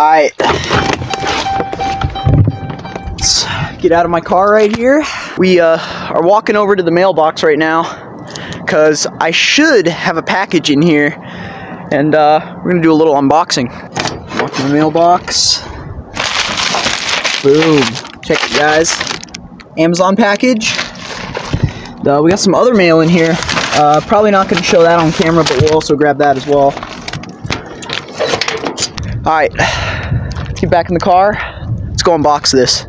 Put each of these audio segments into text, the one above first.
Alright. Let's get out of my car right here. We uh, are walking over to the mailbox right now because I should have a package in here and uh, we're gonna do a little unboxing. Walk in the mailbox. Boom. Check it guys. Amazon package. Uh, we got some other mail in here. Uh, probably not going to show that on camera, but we'll also grab that as well. Alright, get back in the car. Let's go unbox this.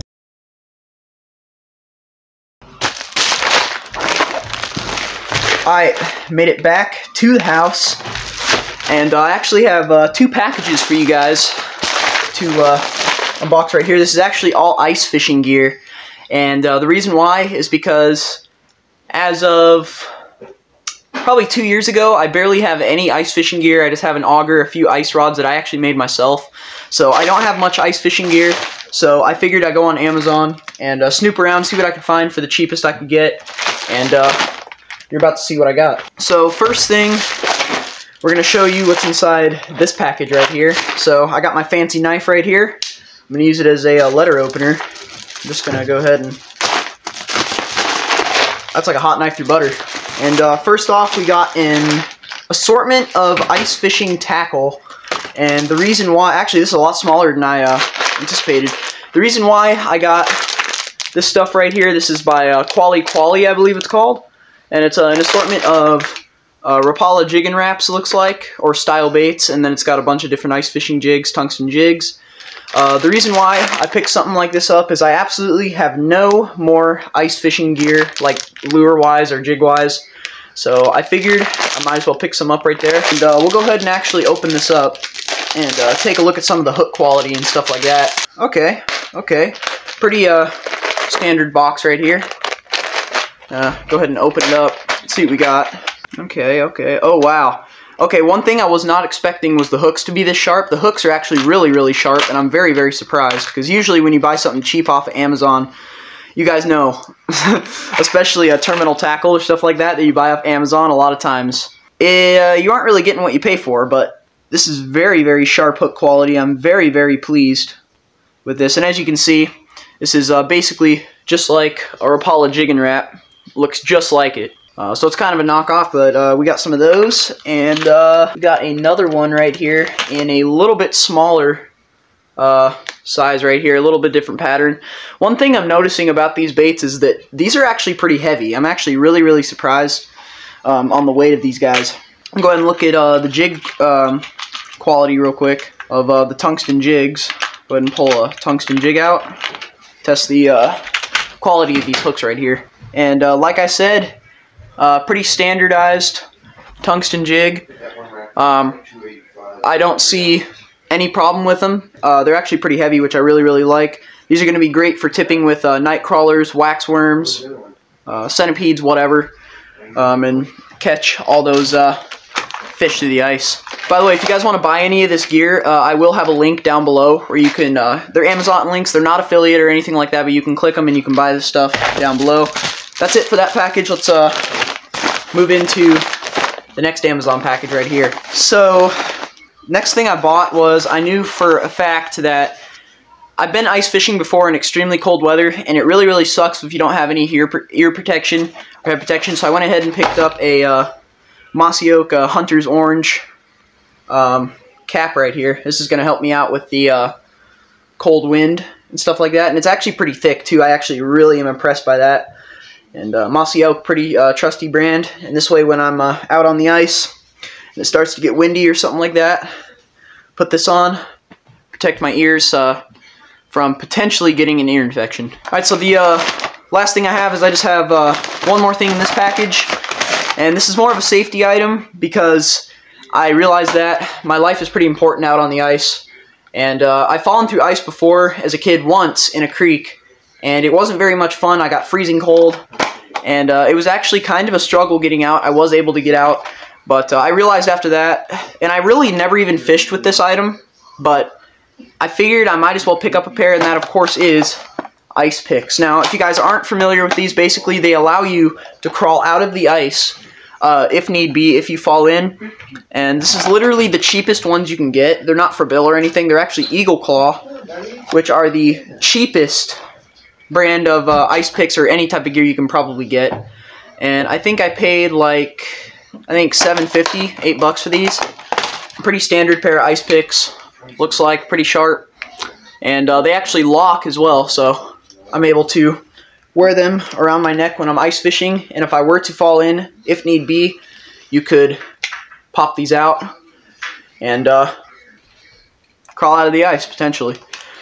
Alright, made it back to the house. And I actually have uh, two packages for you guys to uh, unbox right here. This is actually all ice fishing gear. And uh, the reason why is because as of probably two years ago, I barely have any ice fishing gear. I just have an auger, a few ice rods that I actually made myself. So I don't have much ice fishing gear. So I figured I'd go on Amazon and uh, snoop around, see what I could find for the cheapest I could get. And uh, you're about to see what I got. So first thing, we're going to show you what's inside this package right here. So I got my fancy knife right here. I'm going to use it as a uh, letter opener. I'm just going to go ahead and... That's like a hot knife through butter. And uh, first off, we got an assortment of ice fishing tackle. And the reason why, actually this is a lot smaller than I uh, anticipated. The reason why I got this stuff right here, this is by uh, QualyQualy, I believe it's called. And it's uh, an assortment of uh, Rapala jigging raps, looks like, or style baits. And then it's got a bunch of different ice fishing jigs, tungsten jigs. Uh, the reason why I picked something like this up is I absolutely have no more ice fishing gear, like lure-wise or jig-wise. So I figured I might as well pick some up right there. And uh, we'll go ahead and actually open this up and uh, take a look at some of the hook quality and stuff like that. Okay, okay. Pretty uh, standard box right here. Uh, go ahead and open it up. Let's see what we got. Okay, okay. Oh, wow. Okay, one thing I was not expecting was the hooks to be this sharp. The hooks are actually really, really sharp, and I'm very, very surprised. Because usually when you buy something cheap off of Amazon, you guys know, especially a terminal tackle or stuff like that that you buy off Amazon, a lot of times, uh, you aren't really getting what you pay for. But this is very, very sharp hook quality. I'm very, very pleased with this. And as you can see, this is uh, basically just like a Rapala Jigging Rap. Looks just like it. Uh, so it's kind of a knockoff, but uh, we got some of those, and uh, we got another one right here in a little bit smaller uh, size right here, a little bit different pattern. One thing I'm noticing about these baits is that these are actually pretty heavy. I'm actually really, really surprised um, on the weight of these guys. I'll go ahead and look at uh, the jig um, quality real quick of uh, the tungsten jigs. Go ahead and pull a tungsten jig out. Test the quality of these hooks right here. And like I said, uh, pretty standardized tungsten jig. Um, I don't see any problem with them. Uh, they're actually pretty heavy, which I really, really like. These are going to be great for tipping with uh, night crawlers, wax worms, uh, centipedes, whatever, um, and catch all those uh, fish through the ice. By the way, if you guys want to buy any of this gear, uh, I will have a link down below where you can, they're Amazon links, they're not affiliate or anything like that, but you can click them and you can buy this stuff down below. That's it for that package. Let's uh, move into the next Amazon package right here. So, next thing I bought was I knew for a fact that I've been ice fishing before in extremely cold weather, and it really, really sucks if you don't have any ear, ear protection or head protection. So I went ahead and picked up a uh, Mossy Oak uh, Hunter's Orange um, cap right here. This is going to help me out with the uh, cold wind and stuff like that. And it's actually pretty thick, too. I actually really am impressed by that. And uh, Mossy Oak, pretty uh, trusty brand. And this way when I'm uh, out on the ice and it starts to get windy or something like that, put this on, protect my ears uh, from potentially getting an ear infection. Alright, so the uh, last thing I have is I just have uh, one more thing in this package. And this is more of a safety item because I realize that my life is pretty important out on the ice. And I've fallen through ice before as a kid once in a creek and it wasn't very much fun. I got freezing cold, and uh, it was actually kind of a struggle getting out. I was able to get out, but uh, I realized after that, and I really never even fished with this item, but I figured I might as well pick up a pair, and that, of course, is ice picks. Now, if you guys aren't familiar with these, basically they allow you to crawl out of the ice uh, if need be, if you fall in. And this is literally the cheapest ones you can get. They're not Frabill or anything. They're actually Eagle Claw, which are the cheapest brand of uh, ice picks or any type of gear you can probably get. And I think I paid like, I think 750 8 bucks for these. Pretty standard pair of ice picks. Looks like pretty sharp. And uh, they actually lock as well, so I'm able to wear them around my neck when I'm ice fishing. And if I were to fall in, if need be, you could pop these out and uh, crawl out of the ice potentially.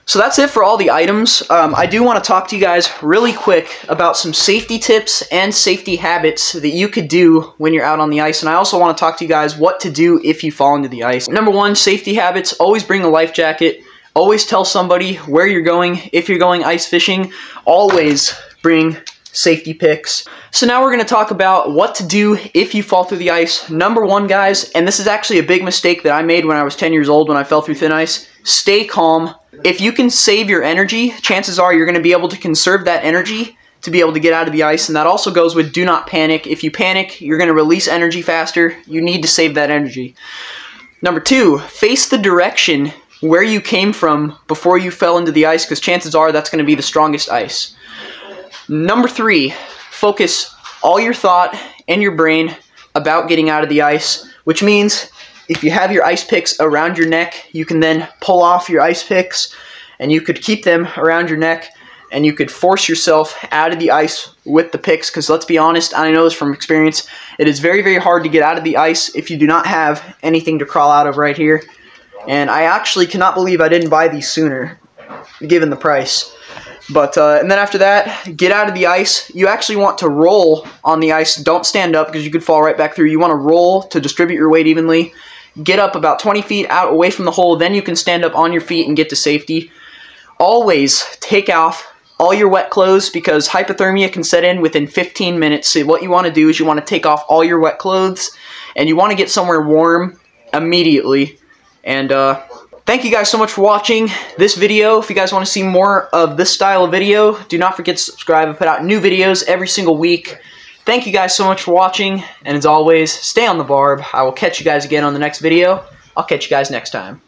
So that's it for all the items. Um, I do want to talk to you guys really quick about some safety tips and safety habits that you could do when you're out on the ice. And I also want to talk to you guys what to do if you fall into the ice. Number one, safety habits. Always bring a life jacket. Always tell somebody where you're going if you're going ice fishing. Always bring safety picks. So now we're going to talk about what to do if you fall through the ice. Number one, guys, and this is actually a big mistake that I made when I was 10 years old when I fell through thin ice. Stay calm. If you can save your energy, chances are you're going to be able to conserve that energy to be able to get out of the ice. And that also goes with do not panic. If you panic, you're going to release energy faster. You need to save that energy. Number two, face the direction where you came from before you fell into the ice because chances are that's going to be the strongest ice. Number three, focus all your thought and your brain about getting out of the ice, which means if you have your ice picks around your neck, you can then pull off your ice picks and you could keep them around your neck and you could force yourself out of the ice with the picks because let's be honest, I know this from experience, it is very, very hard to get out of the ice if you do not have anything to crawl out of right here. And I actually cannot believe I didn't buy these sooner, given the price. But, uh, and then after that, get out of the ice. You actually want to roll on the ice. Don't stand up because you could fall right back through. You want to roll to distribute your weight evenly. Get up about 20 feet out away from the hole. Then you can stand up on your feet and get to safety. Always take off all your wet clothes because hypothermia can set in within 15 minutes. So what you want to do is you want to take off all your wet clothes and you want to get somewhere warm immediately. And, uh, Thank you guys so much for watching this video. If you guys want to see more of this style of video, do not forget to subscribe. I put out new videos every single week. Thank you guys so much for watching, and as always, stay on the barb. I will catch you guys again on the next video. I'll catch you guys next time.